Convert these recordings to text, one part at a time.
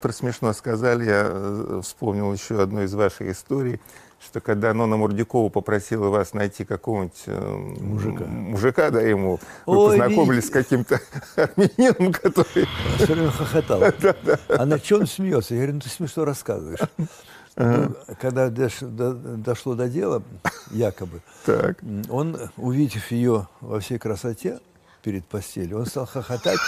Про смешно сказали, я э, вспомнил еще одну из ваших историй, что когда Нона Мурдюкова попросила вас найти какого-нибудь э, Мужика. мужика, да, ему, вы Ой, познакомились с каким-то армянином, который... Все время хохотал. А на чем смеется? Я говорю, ну ты смешно рассказываешь. Ну, когда дош- до- дошло до дела, якобы, Так. он, увидев ее во всей красоте перед постелью, он стал хохотать,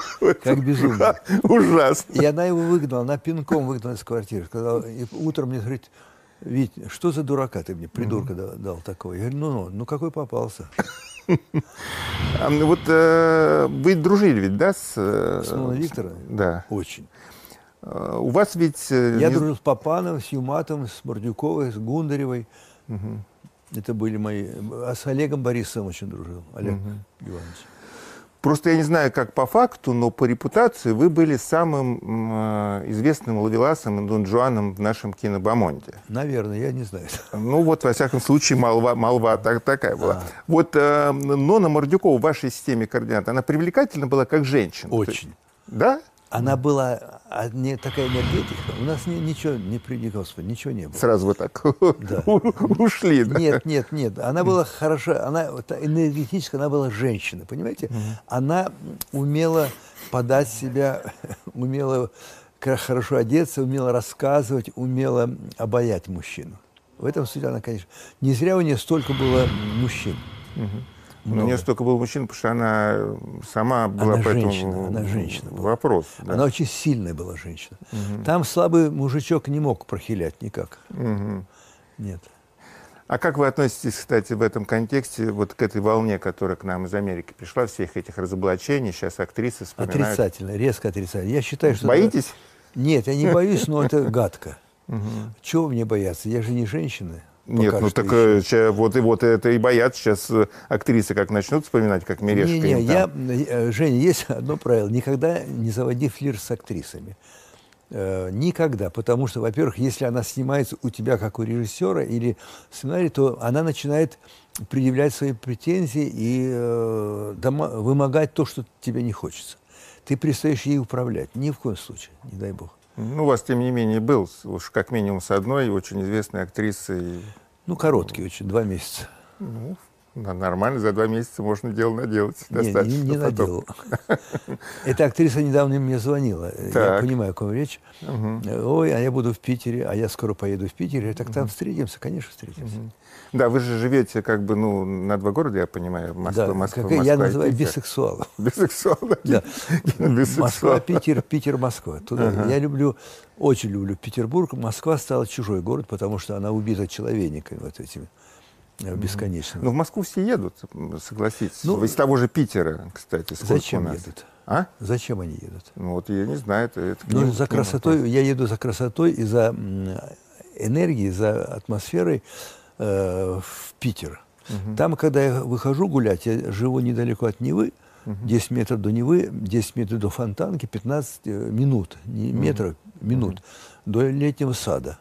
как безумный. Ужасно. И она его выгнала, она пинком выгнала из квартиры. Сказала, и утром мне говорит, Вить, что за дурака ты мне, придурка да- дал такого? Я говорю, ну, ну, ну какой попался? А, ну вот э, вы дружили ведь, да, с... э, Ноной Викторовной? Да. Очень. Э, У вас ведь... э, Я дружил с Папановым, с Юматом, с Мордюковой, с Гундаревой. Это были мои... А с Олегом Борисовым очень дружил, Олег Иванович. Просто я не знаю, как по факту, но по репутации вы были самым э, известным ловеласом и Дон Жуаном в нашем кинобомонде. Наверное, я не знаю. Ну вот, во всяком случае, молва, молва так, такая была. Вот э, Нона Мордюкова в вашей системе координат, она привлекательна была как женщина? Очень. Да? Она была а, не такая энергетика. У нас ни- ничего, не при, Господи, ничего не было. Сразу вот так Да. ушли. да? Нет, нет, нет. Она была хороша, она энергетически, она была женщина, понимаете? Она умела подать себя, умела хорошо одеться, умела рассказывать, умела обаять мужчину. В этом смысле она, конечно, не зря у нее столько было мужчин. У нее столько было мужчин, потому что она сама была Она по этому женщина, она женщина была. вопрос. да. Она очень сильная была женщина. Там слабый мужичок не мог прохилять никак. Мгм. Нет. А как вы относитесь, кстати, в этом контексте вот к этой волне, которая к нам из Америки пришла, всех этих разоблачений, сейчас актрисы вспоминают. Отрицательно, резко отрицательно. Я считаю, что... Боитесь? Нет, я не боюсь, но это гадко. Чего мне бояться? Я же не женщина. Нет, ну так еще. э, вот и вот это и боятся сейчас э, актрисы, как начнут вспоминать, как Мирешка Не, не, я, там. э, Женя, есть одно правило. Никогда не заводи флирт с актрисами. Никогда. Потому что, во-первых, если она снимается у тебя как у режиссера или сценарий, то она начинает предъявлять свои претензии и э, дома- вымогать то, что тебе не хочется. Ты перестаешь ей управлять. Ни в коем случае, не дай бог. Ну, у вас, тем не менее, был уж как минимум с одной очень известной актрисой. Ну, короткий очень, два месяца. Ну, нормально, за два месяца можно дело наделать. Не, Достаточно. не, не потом. наделал. Эта актриса недавно мне звонила. Я Так. понимаю, о ком речь. Ой, а я буду в Питере, а я скоро поеду в Питер. Я говорю, так там встретимся, конечно, встретимся. Да, вы же живете как бы, ну, на два города, я понимаю. Москва, Да, Москва, как Москва я называю Питер. бисексуалом. Бисексуал. Да. Бисексуал. Москва, Питер, Питер, Москва. Туда. Я люблю, очень люблю Петербург. Москва стала чужой город, потому что она убита человейниками вот этими э, бесконечными. Ну, в Москву все едут, согласитесь. Ну, Из того же Питера, кстати, Зачем едут? А? Зачем они едут? Ну, вот я не знаю, это, это Ну, за красотой, я еду за красотой и за энергией, за атмосферой э, в Питер. Там, когда я выхожу гулять, я живу недалеко от Невы, 10 метров до Невы, 10 метров до Фонтанки, 15 э, минут, не метров, минут, до летнего сада.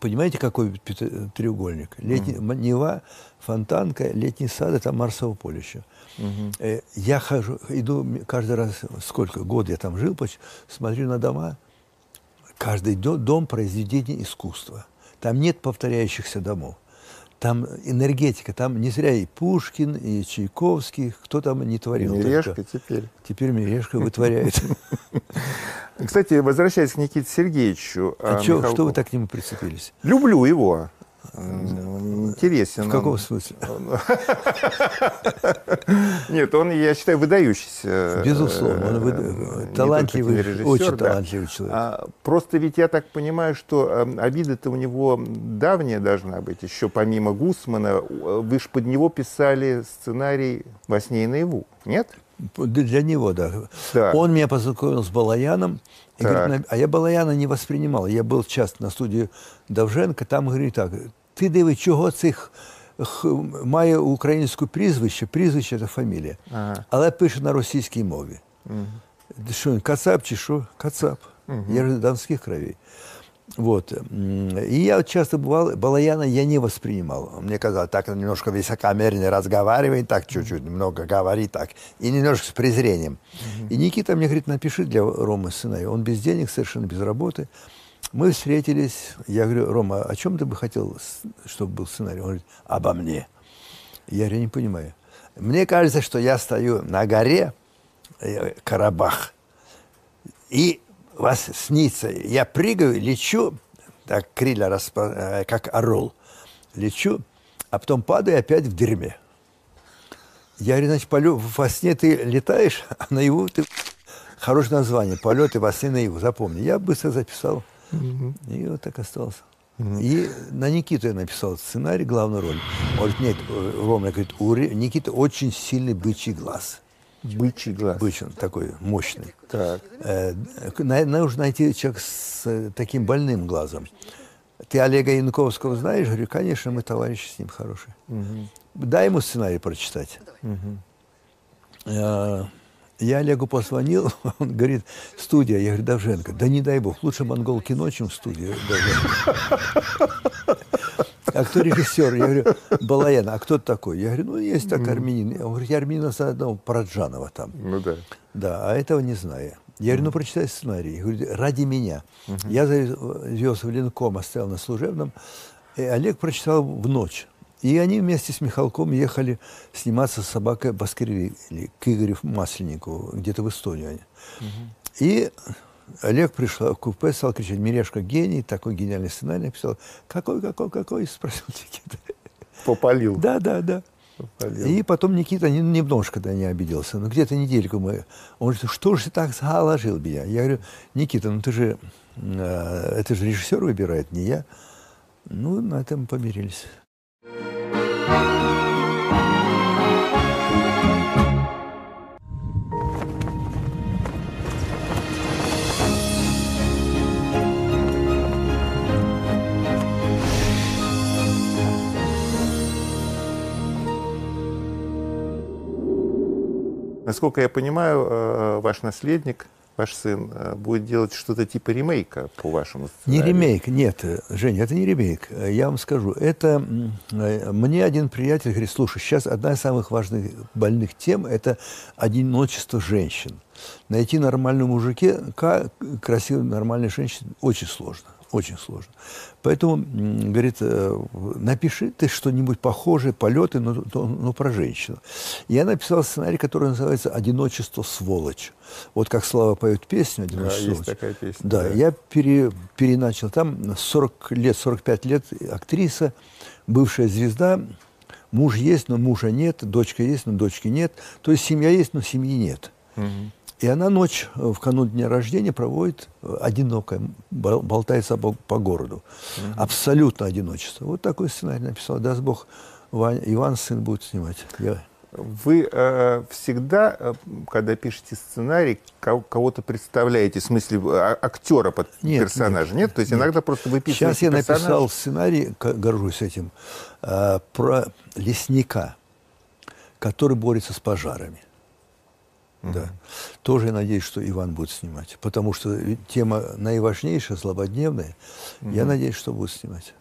Понимаете, какой треугольник? Летний, м- Нева, Фонтанка, летний сад, это Марсово поле еще. Э, Я хожу, иду каждый раз, сколько год я там жил, поч- смотрю на дома, каждый до- дом произведение искусства. Там нет повторяющихся домов. Там энергетика, там не зря и Пушкин, и Чайковский, кто там не творил. Мирешка только. теперь. Теперь Мирешка вытворяет. Кстати, возвращаясь к Никите Сергеевичу. А э, чё- что вы так к нему прицепились? Люблю его. Интересен. В каком смысле? Нет, он, я считаю, выдающийся. Безусловно, он э, выда- талантливый, кинорежиссер, очень да. талантливый человек. А, просто ведь я так понимаю, что э, обида-то у него давняя должна быть. Еще помимо Гусмана, э, вы же под него писали сценарий «Во сне и наяву». Нет? Для него, да. Да. Он меня познакомил с Балаяном. и Так. говорит, а я Балаяна не воспринимал. Я был часто на студии Довженка, там говорить так, ти диви, чого цих має українське прізвище, прізвище це фамілія, Ага. але пише на російській мові. Що він, Кацап чи що? Кацап. Я ж донських кровей. Вот. И я часто бывал, Балаяна я не воспринимал. Мне казалось, так немножко высокомерно разговаривает, так чуть-чуть, много говорит, так. И немножко с презрением. Mm-hmm. И Никита мне говорит, напиши для Ромы сценарий. Он без денег, совершенно без работы. Мы встретились. Я говорю, Рома, о чем ты бы хотел, чтобы был сценарий? Он говорит, обо мне. Я говорю, не понимаю. Мне кажется, что я стою на горе э, Карабах. И вас снится. Я прыгаю, лечу, так крылья распа, э, как орел. Лечу, а потом падаю опять в дерьме. Я говорю, значит, полю, во сне ты летаешь, а наяву ты... Хорошее название, полеты во сне наяву, запомни. Я быстро записал, угу. и вот так остался. Угу. И на Никиту я написал сценарий, главную роль. Он говорит, нет, Рома говорит, у Никиты очень сильный бычий глаз. Бычий глаз. Бычий, такой мощный. Так. Э, нужно найти человека с таким больным глазом. Ты Олега Янковского знаешь? Говорю, конечно, мы товарищи с ним хорошие. Угу. Дай ему сценарий прочитать. Угу. Я Олегу позвонил, он говорит, студия. Я говорю, Давженко, да не дай бог, лучше монголки ночью в студии. А кто режиссер? Я говорю, Балаян, а кто такой? Я говорю, ну, есть так армянин. Он говорит, я армянина одного Параджанова там. Ну да. Да, а этого не знаю. Я говорю, ну, прочитай сценарий. Я говорю, ради меня. Я завез в Ленком, оставил на служебном. И Олег прочитал в ночь. И они вместе с Михалком ехали сниматься с собакой Баскервилли к Игорю Масленникову, где-то в Эстонии. Угу. И Олег пришел в купе, стал кричать, Мирешка гений, такой гениальный сценарий написал. Какой, какой, какой? Спросил Никита. Попалил. Да, да, да. Попалил. И потом Никита немножко да, не обиделся. Ну, где-то недельку мы... Он говорит, что же ты так заложил меня? Я говорю, Никита, ну ты же... Э, это же режиссер выбирает, не я. Ну, на этом помирились. Насколько я понимаю, э, ваш наследник, ваш сын, э, будет делать что-то типа ремейка по вашему сценарию. Не ремейк, нет, Женя, это не ремейк. Я вам скажу, это э, мне один приятель говорит, слушай, сейчас одна из самых важных больных тем – это одиночество женщин. Найти нормальную мужике, красивую нормальную женщину очень сложно очень сложно. Поэтому, говорит, э, напиши ты что-нибудь похожее, полеты, но, но, но про женщину. Я написал сценарий, который называется «Одиночество сволочь». Вот как Слава поет песню «Одиночество да, есть такая песня. Да, да. я пере, переначал. Там 40 лет, 45 лет актриса, бывшая звезда, муж есть, но мужа нет, дочка есть, но дочки нет. То есть семья есть, но семьи нет. Угу. И она ночь э, в канун дня рождения проводит э, одинокая, болтается по, по городу. Mm-hmm. Абсолютно одиночество. Вот такой сценарий написал. Даст Бог, Ваня, Иван сын будет снимать. Я... Вы э, всегда, э, когда пишете сценарий, кого-то представляете, в смысле а, актера под нет, персонажа, нет, нет? То есть нет. иногда просто вы пишете Сейчас я персонаж... написал сценарий, горжусь этим, э, про лесника, который борется с пожарами. Угу. Да. Тоже я надеюсь, что Иван будет снимать. Потому что тема наиважнейшая, злободневная. Угу. Я надеюсь, что будет снимать.